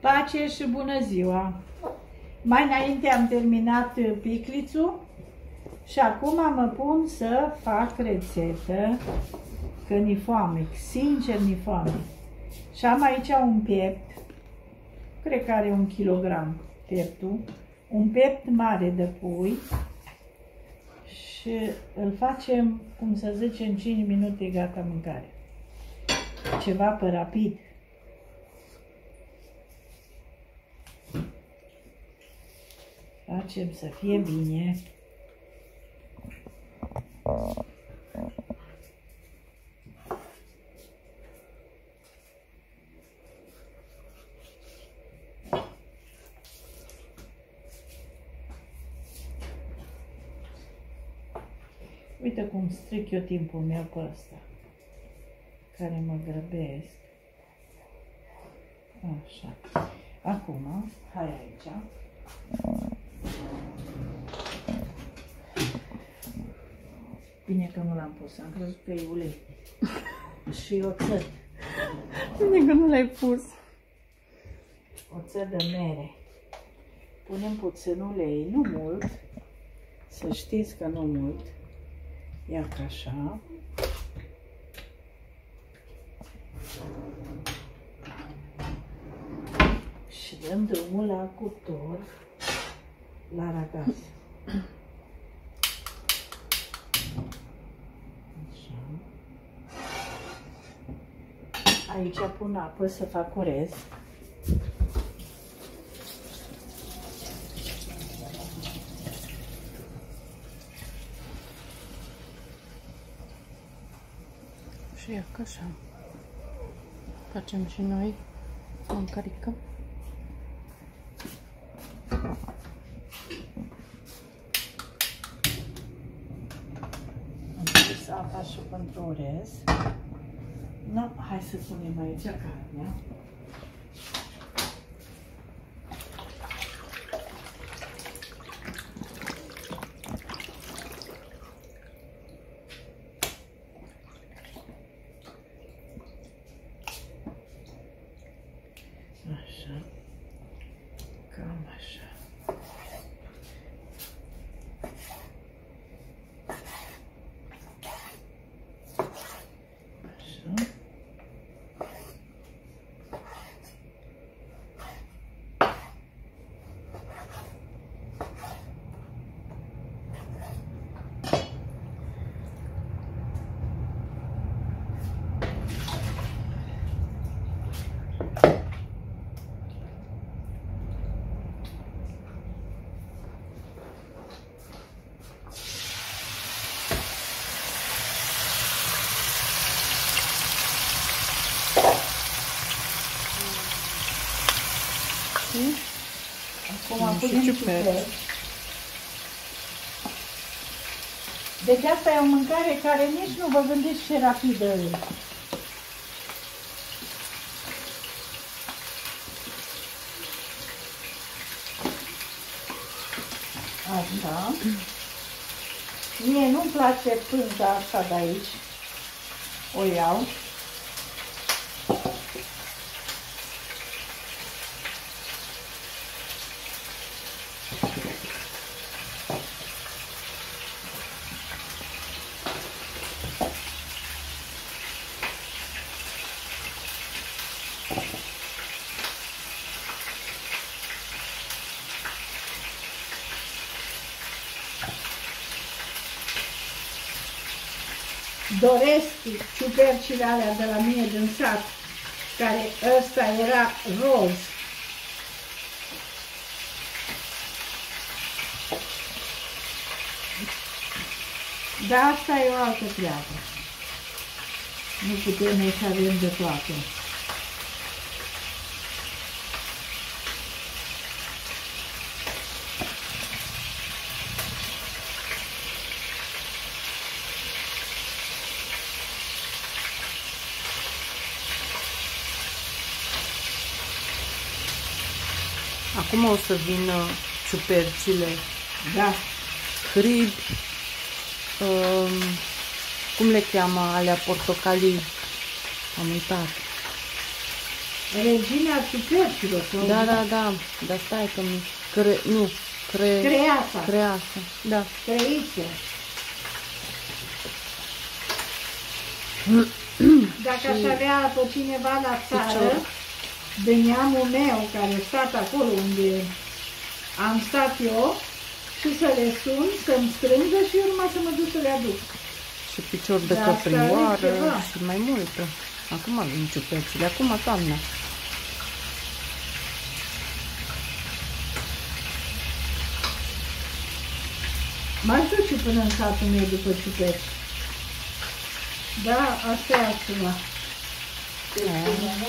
Pace și bună ziua! Mai înainte am terminat uh, piclițul și acum mă pun să fac rețetă, că ni foame, sincer ni foame. Și am aici un piept, cred că are un kilogram pieptul, un piept mare de pui și îl facem, cum să zice, în 5 minute gata mâncare. Ceva pe rapid. Facem să fie bine. Uite cum stric eu timpul meu pe ăsta, care mă grăbesc. Așa. Acum, hai aici. Bine că nu l-am pus, am crezut că e ulei. Și oțet. Bine că nu l-ai pus. Oțet de mere. Punem puțin ulei, nu mult. Să știți că nu mult. Ia ca așa. Și dăm drumul la cuptor, la ragaz. Așa. Aici pun apă să fac orez. Și ia că așa. Facem și noi mâncărică. Am pus apa și pentru orez. No, hai să punem aici carnea. Așa. Cam așa. Așa. Și Acum Și punem ciuperci. ciuperci. Deci asta e o mâncare care nici nu vă gândiți ce rapidă e. Așa. Mie nu-mi place pânza asta de aici. O iau. Doresc ciupercile alea de la mine din sat, care ăsta era roz. Dar asta e o altă treabă. Nu putem noi să avem de toate. Acum o să vină ciupercile, Da, hribi, um, cum le cheamă alea portocalii? Am uitat. Regina ciupercilor. sau- Da, da, da. Dar stai că mi... Cre... Nu. Cre... Creasa. Creasa. Da. Creițe. Dacă aș avea pe cineva la țară, Picior. De neamul meu, care a stat acolo unde am stat eu, și să le sun, să-mi strângă și eu numai să mă duc să le aduc. Și picior de Da, asta are căprioară ceva. și mai multe. Acum vin ciupercile. Acum toamna. M-aș duce până în satul meu după ciuperci. Da, asta e altceva. Deci, Da. nu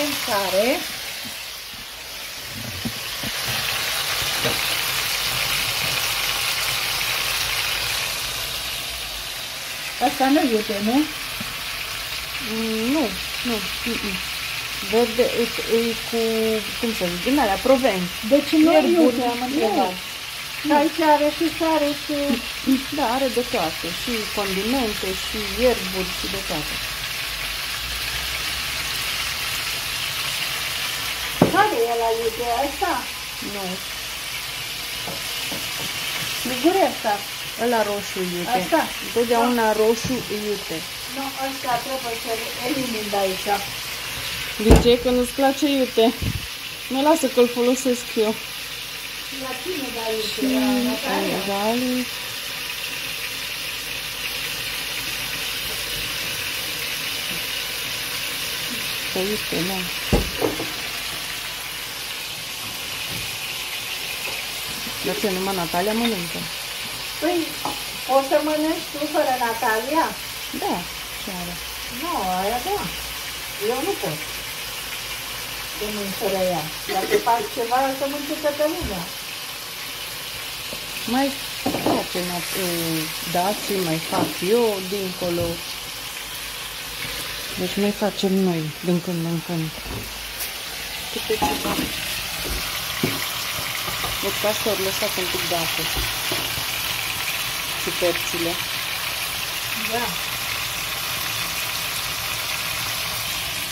Acum punem sare. Asta nu iute, nu? Mm, nu, nu. Mm-mm. Verde e, e cu, cum să zic, din alea, provenți. Deci nu Ierburi, iute, am întrebat. Nu. Aici are și sare și... Da, are de toate. Și condimente, și ierburi, și de toate. Care e la iute asta? Nu. Sigur e asta. Ăla roșu iute. Asta? Întotdeauna roșu iute. Nu, ăsta trebuie să elimin de aici. De ce? Că nu-ți place iute. Nu lasă că-l folosesc eu. La cine da iute? La Natalia? Egali. Să iute, da. Dar ce, numai Natalia mănâncă? Păi, o să mănânci tu fără Natalia? Da, ce are? Nu, aia da. Eu nu pot. Să mănânc fără ea. Dacă fac ceva, să mănânce toată lumea. Mai face na- e, dații, mai fac eu dincolo. Deci mai facem noi din când în când. Câte ceva. Deci asta ori lăsat un pic de apă. Și perțile. Da.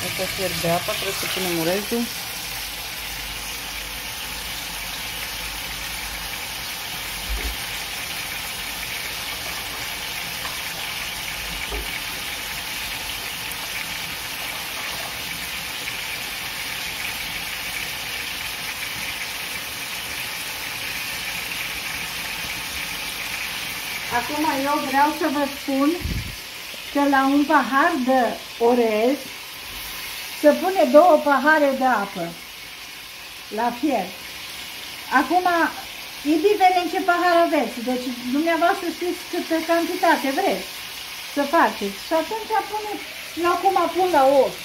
Asta fierbe apa, trebuie să punem urezul. Acum eu vreau să vă spun că la un pahar de orez se pune două pahare de apă la fier. Acum, indiferent ce pahar aveți, deci dumneavoastră știți câtă cantitate vreți să faceți. Și atunci puneți, eu acum pun la ochi,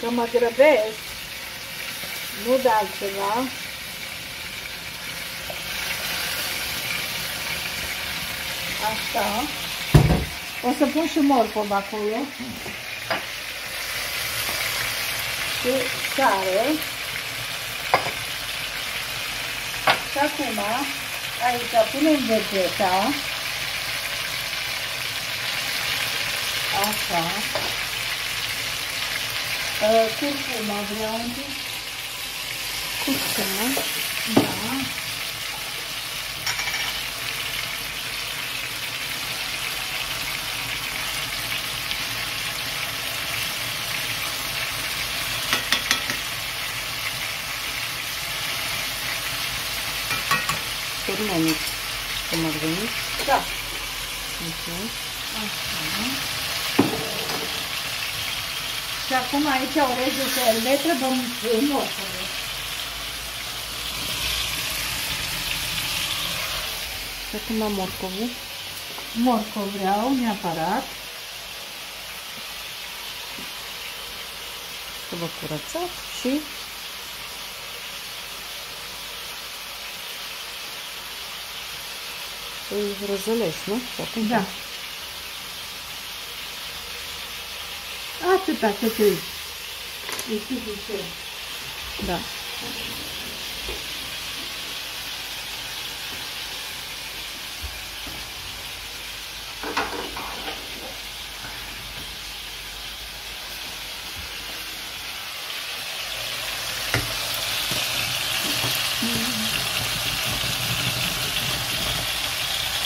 că mă grăbesc, nu de altceva. Așa. O să pun și morcov acolo. cu sare. Și acum aici punem vegeta. Așa. Uh, curcuma vreau un pic. Curcuma. Da. Turmenic. Cum ar veni? Da. Ok. Așa. Și acum aici orezul cu elbetră, vom morcove. Și acum morcovul. Morcov vreau neapărat. Să vă curățat și и ну? Потім. Да. А, ты так, это. И І ти, ти. Да.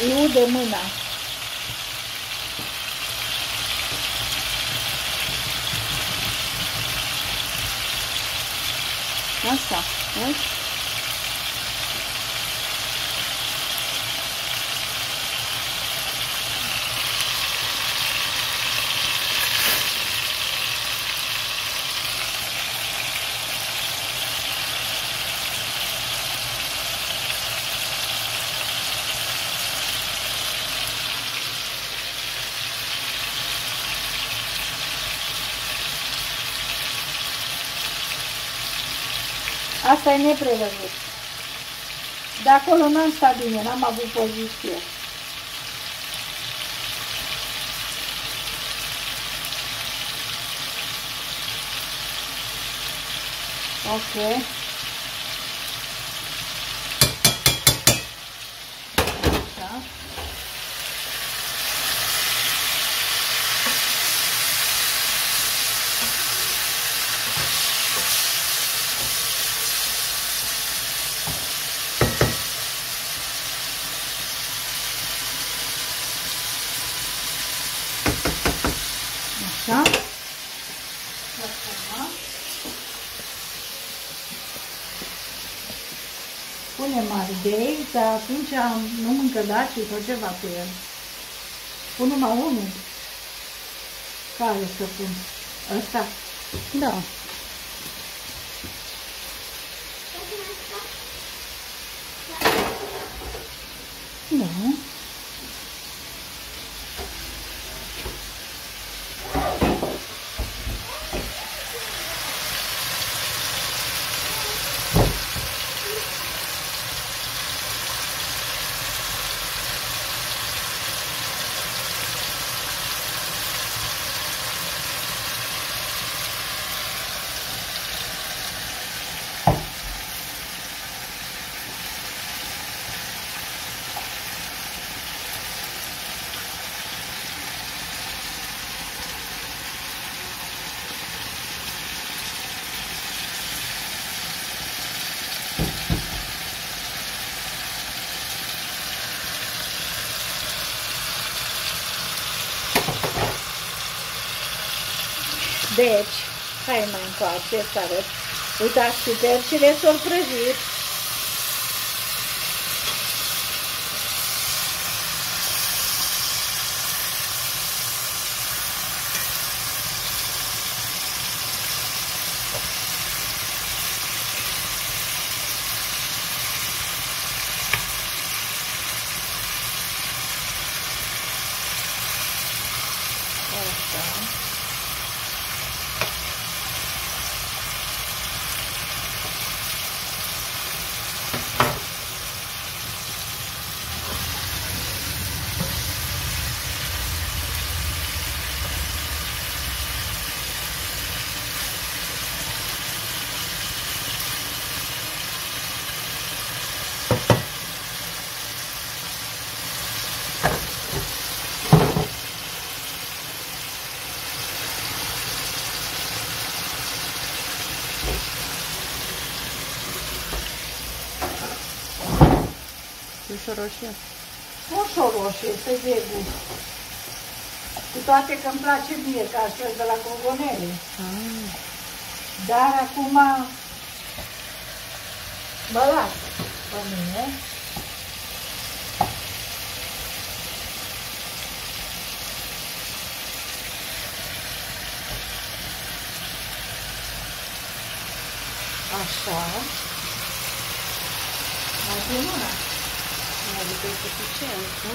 De mâna. Așa, vezi? Asta e neprevăzut. De acolo n-am stat bine, n-am avut poziție. Ok. Așa. Așa. Și acum punem ardei, dar atunci nu mâncă daci sau ceva cu el. Pun numai unul. Care să pun? Ăsta? Da. Da. Deci, hai mai încoace să arăt. Uitați și percile s-au Ușor roșie. Ușor roșie, să fie gust. Cu toate că îmi place mie ca așa de la cogonele. Ah. Dar acum mă las pe mine. Așa. Mai pun una. Nu adică e suficient, nu?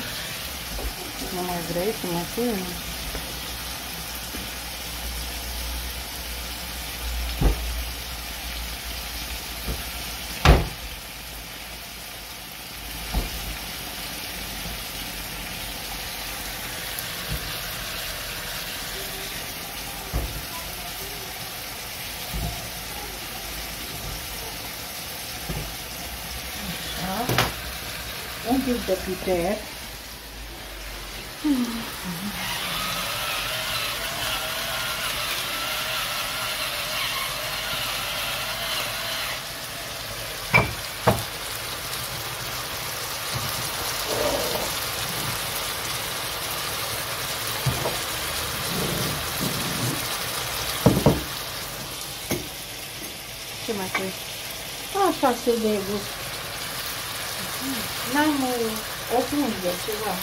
Nu mai vrei să Un pic de piper. Ce mai pui? Așa să de gust. N-am uh, o frunză, ceva.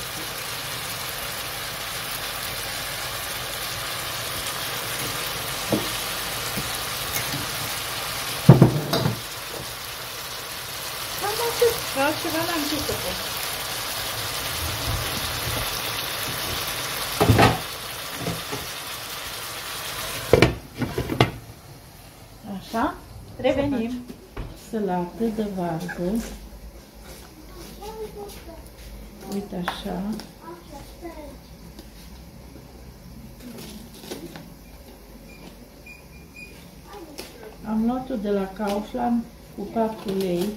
Cam atât, că altceva n-am ce să fac. Așa, revenim. Salată de varză. Uite așa. Am luat-o de la Kaufland cu 4 lei.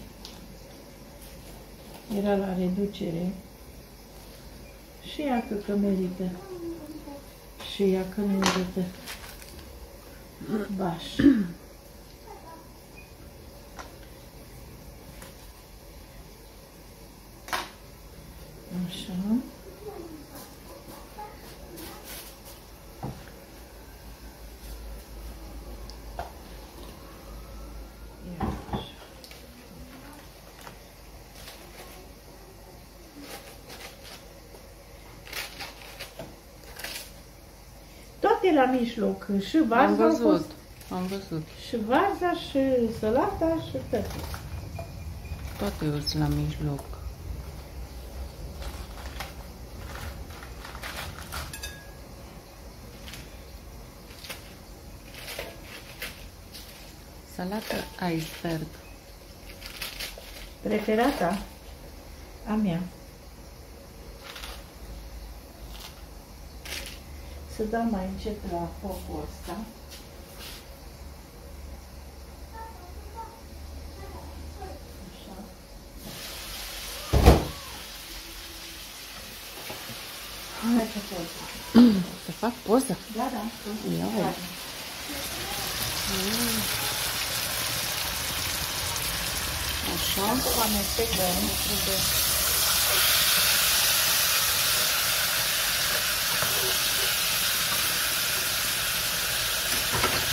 Era la reducere. Și ea că, că merită. Și ea că merită. Baș. Așa. Ia așa. Toate la mijloc, și Am varza a văzut. fost, Am văzut. și varza, și salata, și tot. Toate urți la mijloc. Salată iceberg. Preferata a mea. Să dau mai încet la focul ăsta. Așa. Hai că pot. Să fac poză? Da, da. Ia uite. Gata. Așa. Acum amestecăm. Trebuie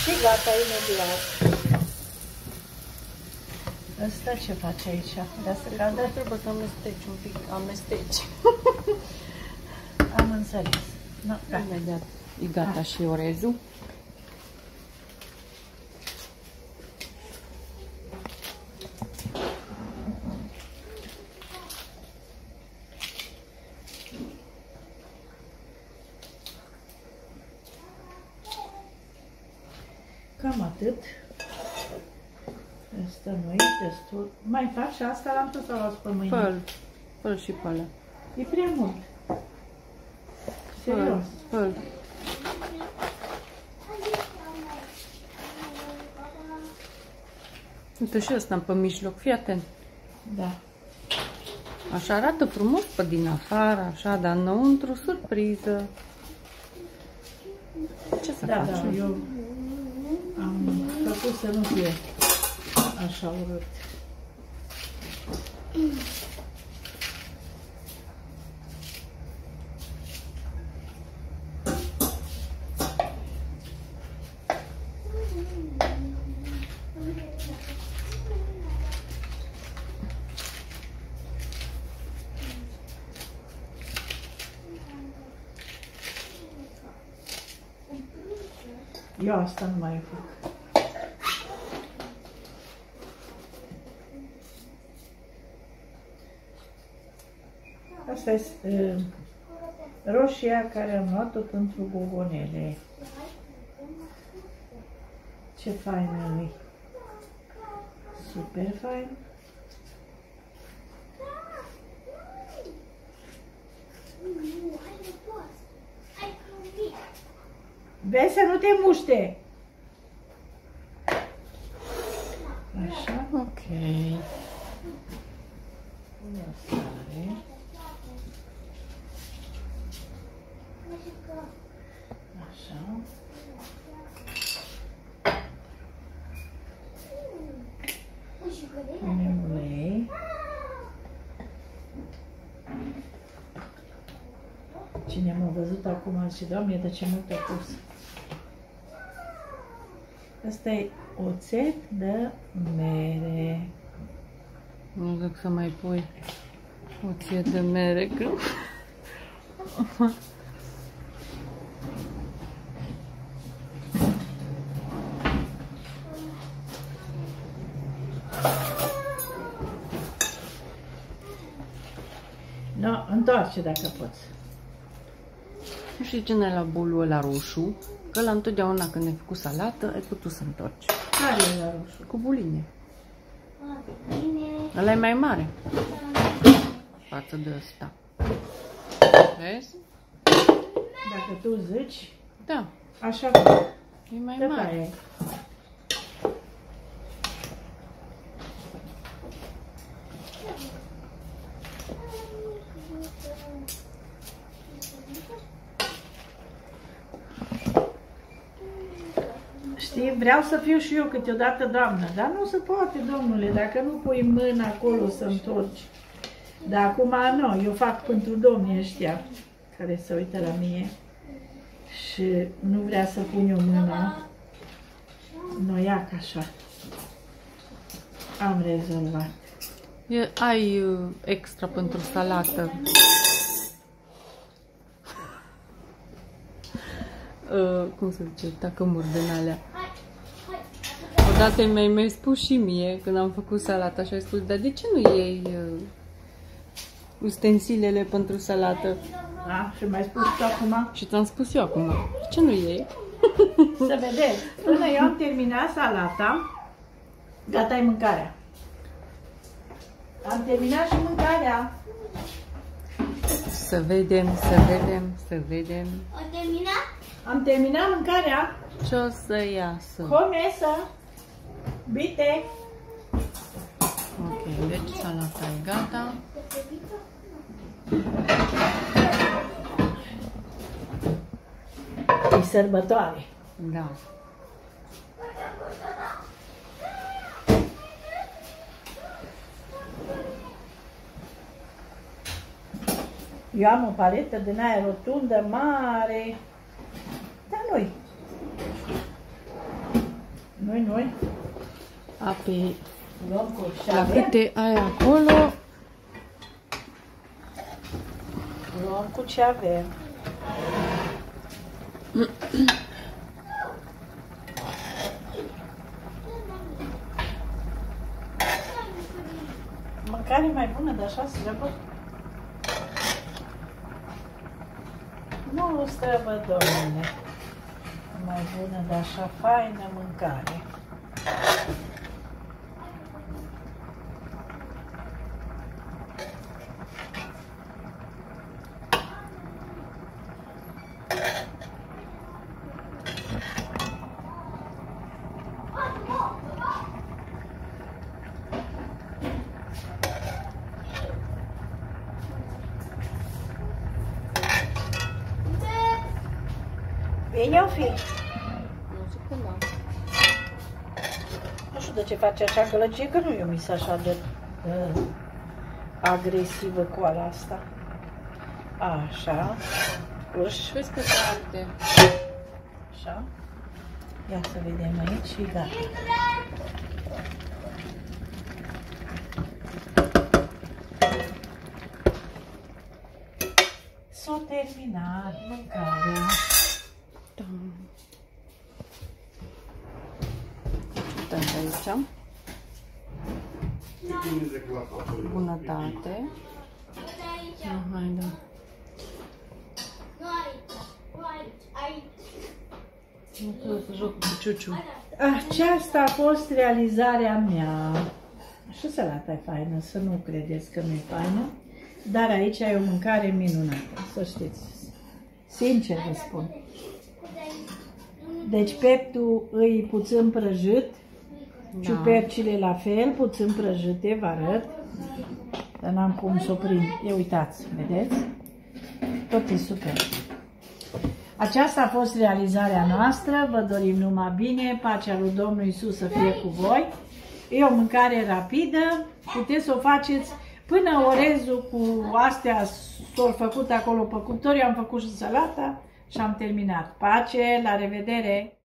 Și gata, imediat. Ăsta ce face aici? Vrea să cadă? Trebuie să amesteci un pic. Amesteci. Am înțeles. No, gata. Imediat e gata și orezul. Cam atât. Asta nu e destul. Mai faci și asta l-am pus sau las pe mâine? Păl. Păl și pălă. E prea mult. Serios. Păl. Uite și ăsta pe mijloc, fii atent. Da. Așa arată frumos pe din afară, așa, dar înăuntru surpriză. Ce să Da, faci? da, eu am făcut să nu fie așa urât. Yo, aslan mayfuk. Asta este uh, roșia care am luat-o pentru bobonele. Ce faină e! Super fain! Vezi să nu te muște! Așa, ok. Pune o sare. Așa. Punem ulei. Cine m-a văzut acum zice, Doamne, de ce mult a pus? Asta e oțet de mere. Nu zic să mai pui o ție de mere, că... No, întoarce dacă poți. Nu știu ce n-ai la bolul ăla roșu, că la întotdeauna când ai făcut salată, ai putut să întorci. Care e la roșu? Cu buline. Ăla e mai mare față de ăsta. Vezi? Dacă tu zici, Da, așa e mai de mare. tare. Vreau să fiu și eu câteodată doamnă, dar nu se poate, domnule, dacă nu pui mâna acolo să întorci. Dar acum nu, eu fac pentru domnii ăștia care se uită la mine și nu vrea să pun eu mâna. Noiac așa. Am rezolvat. E, ai uh, extra pentru salată. Uh, cum se zice, tacămuri din alea. Odată mi-ai mai spus și mie, când am făcut salata, și ai spus, dar de ce nu iei uh, ustensilele pentru salată? Da? Și mai spus tu acum? Și ți-am spus eu acum, de ce nu iei? Să vedeți. Până eu am terminat salata, gata e mâncarea. Am terminat și mâncarea. Să vedem, să vedem, să vedem O terminat? Am terminat mâncarea. ce o să iasă. Comesă. Bite. Ok, deci salata e gata. E sărbătoare. Da. Eu am o paletă din aia rotundă, mare. Dar noi. Noi, noi. A, pe, Luăm cu la șave. câte ai acolo, Luăm cu ce avem. Mâncare mai bună de așa străbă? Nu străbă, domnule. Mai bună de așa faină mâncare. Știu de ce face așa gălăgie, că nu e o mis așa de uh, agresivă cu ala asta. Așa. Uș. Vezi că se arde. Așa. Ia să vedem aici și gata. S-a terminat mâncarea. Da. aici. Bunătate. Ah, hai, da. Nu trebuie să joc cu ciuciu. Aceasta a fost realizarea mea. Și salata e faină, să nu credeți că nu e faină. Dar aici e o mâncare minunată, să știți. Sincer vă spun. Deci peptul îi puțin prăjit, da. ciupercile la fel, puțin prăjite, vă arăt. Dar n-am cum să o prind. E, uitați, vedeți? Tot e super. Aceasta a fost realizarea noastră. Vă dorim numai bine, pacea lui Domnul Isus să fie cu voi. E o mâncare rapidă, puteți să o faceți până orezul cu astea s-au făcut acolo pe cuptor, eu am făcut și salata și am terminat. Pace, la revedere!